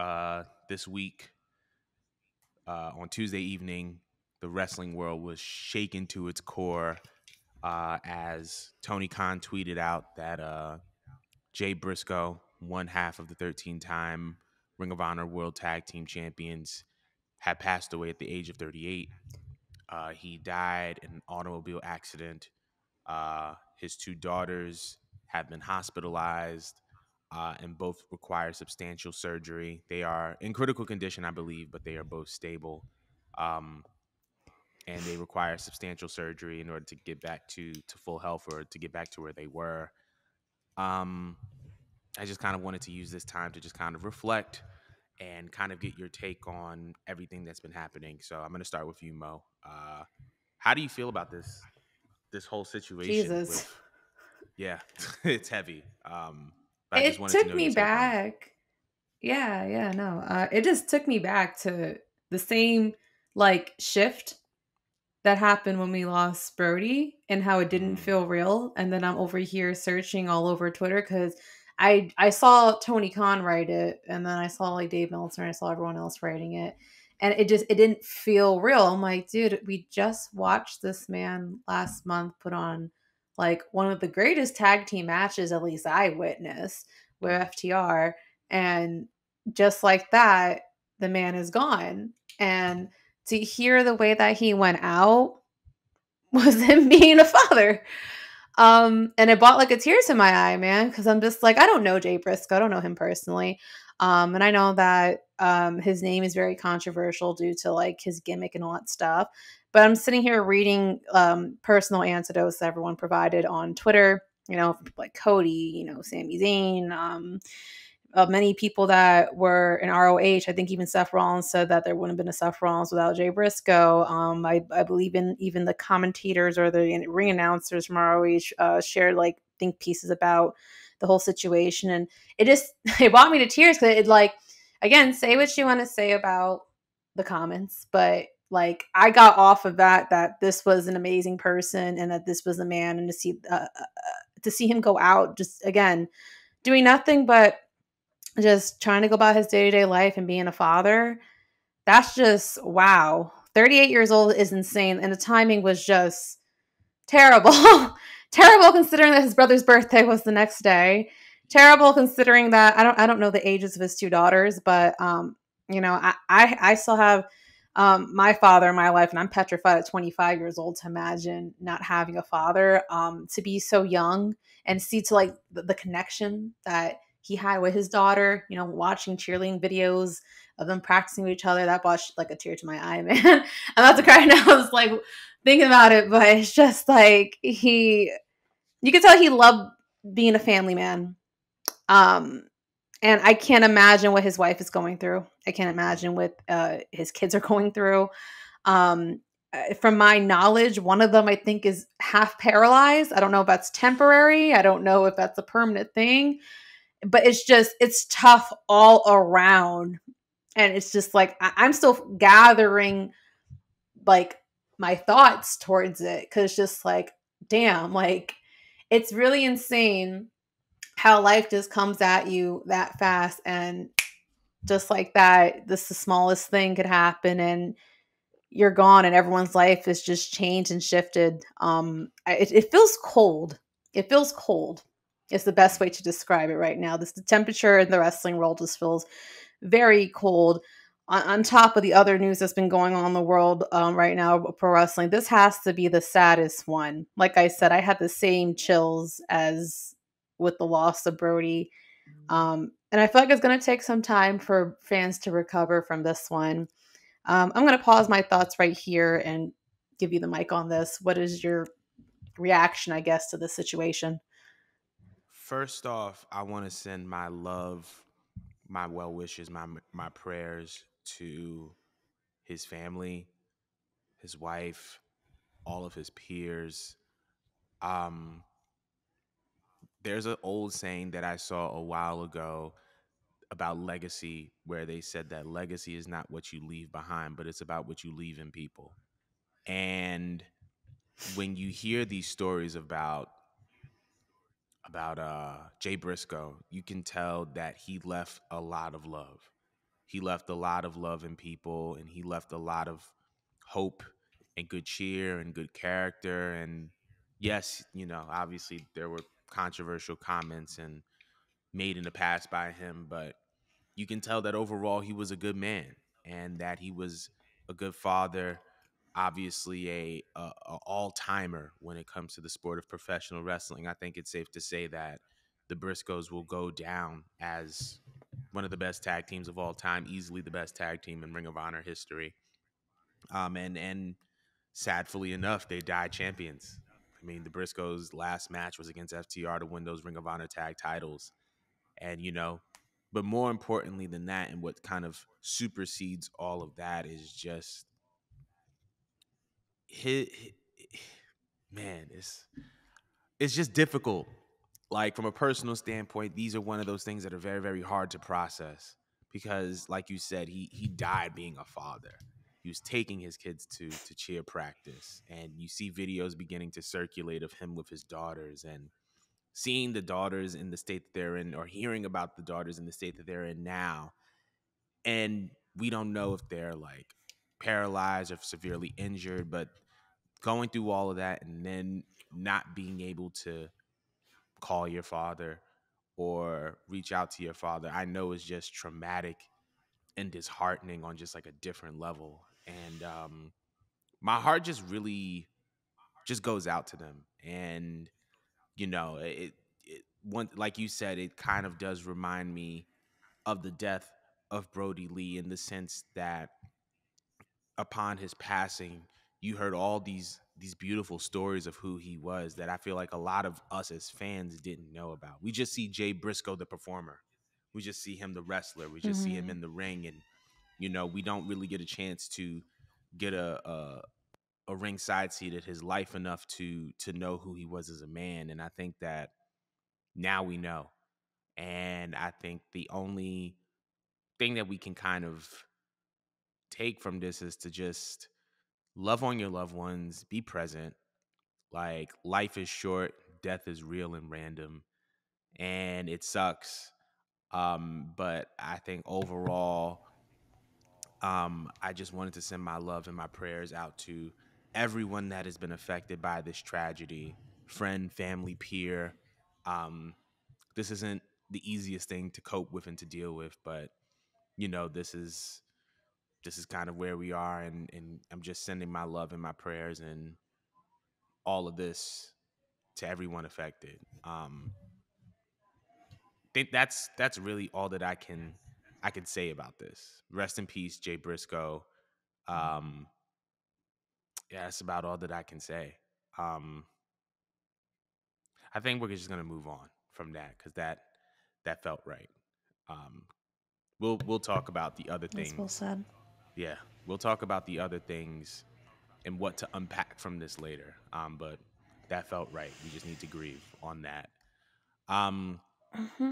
uh, this week uh, on Tuesday evening, the wrestling world was shaken to its core uh, as Tony Khan tweeted out that uh, Jay Briscoe, one half of the 13 time Ring of Honor World Tag Team Champions, had passed away at the age of 38. Uh, he died in an automobile accident. Uh, his two daughters have been hospitalized uh, and both require substantial surgery. They are in critical condition, I believe, but they are both stable. Um, and they require substantial surgery in order to get back to, to full health or to get back to where they were. Um, I just kind of wanted to use this time to just kind of reflect and kind of get your take on everything that's been happening. So I'm going to start with you, Mo. Uh, how do you feel about this this whole situation? Jesus. With, yeah, it's heavy. Um, it took to me back. Yeah, yeah, no. Uh, it just took me back to the same like shift that happened when we lost Brodie and how it didn't Mm. feel real. And then I'm over here searching all over Twitter because I I saw Tony Khan write it, and then I saw like Dave Meltzer, and I saw everyone else writing it, and it just it didn't feel real. I'm like, dude, we just watched this man last month put on like one of the greatest tag team matches, at least I witnessed, with FTR, and just like that, the man is gone, and to hear the way that he went out was him being a father. Um, and it brought like a tear to my eye, man, because I'm just like, I don't know Jay Briscoe. I don't know him personally. Um, and I know that um, his name is very controversial due to like his gimmick and all that stuff. But I'm sitting here reading um, personal antidotes that everyone provided on Twitter, you know, like Cody, you know, Sami Zayn, um, uh, many people that were in ROH. I think even Seth Rollins said that there wouldn't have been a Seth Rollins without Jay Briscoe. Um, I, I believe in even the commentators or the ring announcers from ROH uh, shared like think pieces about the whole situation, and it just it brought me to tears because it like again say what you want to say about the comments, but like I got off of that that this was an amazing person and that this was a man, and to see uh, uh, to see him go out just again doing nothing but just trying to go about his day-to-day life and being a father that's just wow. 38 years old is insane and the timing was just terrible. Terrible considering that his brother's birthday was the next day. Terrible considering that i don't i don't know the ages of his two daughters but um you know i i, I still have um, my father in my life, and I'm petrified at 25 years old to imagine not having a father. Um, to be so young and see to like the, the connection that he had with his daughter, you know, watching cheerleading videos of them practicing with each other. That brought like a tear to my eye, man. I'm about to cry now. I was like thinking about it, but it's just like he, you could tell he loved being a family man. Um, and I can't imagine what his wife is going through. I can't imagine what uh, his kids are going through. Um, from my knowledge, one of them I think is half paralyzed. I don't know if that's temporary. I don't know if that's a permanent thing but it's just it's tough all around and it's just like I- am still gathering like my thoughts towards it because just like damn like it's really insane how life just comes at you that fast and just like that this the smallest thing could happen and you're gone and everyone's life is just changed and shifted um it, it feels cold it feels cold is the best way to describe it right now. This the temperature in the wrestling world just feels very cold. On, on top of the other news that's been going on in the world um, right now, pro wrestling, this has to be the saddest one. Like I said, I had the same chills as with the loss of Brodie. Um, and I feel like it's going to take some time for fans to recover from this one. Um, I'm going to pause my thoughts right here and give you the mic on this. What is your reaction, I guess, to this situation? First off, I want to send my love, my well wishes, my my prayers to his family, his wife, all of his peers. Um there's an old saying that I saw a while ago about legacy where they said that legacy is not what you leave behind, but it's about what you leave in people. And when you hear these stories about about uh Jay Briscoe, you can tell that he left a lot of love. he left a lot of love in people and he left a lot of hope and good cheer and good character and yes you know obviously there were controversial comments and made in the past by him but you can tell that overall he was a good man and that he was a good father obviously a, a, a all-timer when it comes to the sport of professional wrestling. I think it's safe to say that the briscoes will go down as one of the best tag teams of all time easily the best tag team in ring of honor history. Um, and and sadly enough they died champions i mean the briscoes last match was against ftr to win those ring of honor tag titles and you know but more importantly than that and what kind of supersedes all of that is just his, man, it's it's just difficult. Like from a personal standpoint, these are one of those things that are very, very hard to process because, like you said, he he died being a father. He was taking his kids to to cheer practice, and you see videos beginning to circulate of him with his daughters, and seeing the daughters in the state that they're in, or hearing about the daughters in the state that they're in now, and we don't know if they're like paralyzed or severely injured, but going through all of that and then not being able to call your father or reach out to your father, I know is just traumatic and disheartening on just like a different level. And um, my heart just really just goes out to them. And you know, it, it one like you said, it kind of does remind me of the death of Brodie Lee in the sense that upon his passing, you heard all these these beautiful stories of who he was that I feel like a lot of us as fans didn't know about. We just see Jay Briscoe the performer. We just see him the wrestler. We just mm-hmm. see him mm-hmm. in the ring and you know, we don't really get a chance to get a, a a ringside seat at his life enough to to know who he was as a man and I think that now we know. And I think the only thing that we can kind of take from this is to just love on your loved ones, be present. Like life is short, death is real and random, and it sucks. Um, but I think overall, um, I just wanted to send my love and my prayers out to everyone that has been affected by this tragedy friend, family, peer. Um, this isn't the easiest thing to cope with and to deal with, but you know, this is this is kind of where we are and and I'm just sending my love and my prayers and all of this to everyone affected. Um think that's that's really all that I can I can say about this. Rest in peace, Jay Briscoe. Um yeah, that's about all that I can say. Um I think we're just gonna move on from that because that that felt right. Um we'll we'll talk about the other things. That's well said. Yeah, we'll talk about the other things and what to unpack from this later. Um, but that felt right. We just need to grieve on that. Um, mm-hmm.